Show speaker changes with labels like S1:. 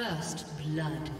S1: First blood.